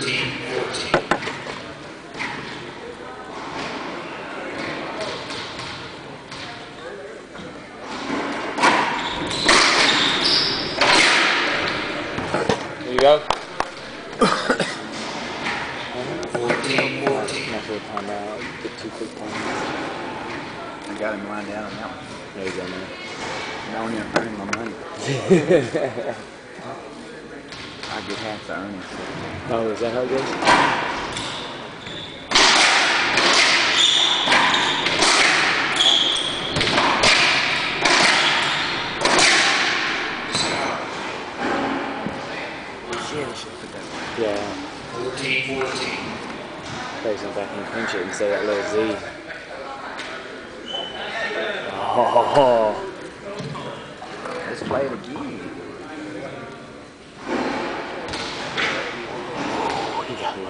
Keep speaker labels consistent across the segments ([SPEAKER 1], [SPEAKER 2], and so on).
[SPEAKER 1] There you go. 14, 14.
[SPEAKER 2] I got him lined out on that one.
[SPEAKER 1] There you go, man.
[SPEAKER 2] Now I'm gonna earning my money. I get half the earnings.
[SPEAKER 1] Oh, is that how it goes?
[SPEAKER 2] Shit, I should put that.
[SPEAKER 1] Yeah.
[SPEAKER 3] 14, 14.
[SPEAKER 1] Plays him back and pinch it and say that little Z. Oh,
[SPEAKER 2] Let's play it again.
[SPEAKER 1] he got lucky. Good play. Huh? Oh, Andrew, yeah.
[SPEAKER 3] You have a time left. Okay?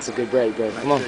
[SPEAKER 1] It's a good break, bro. Come on.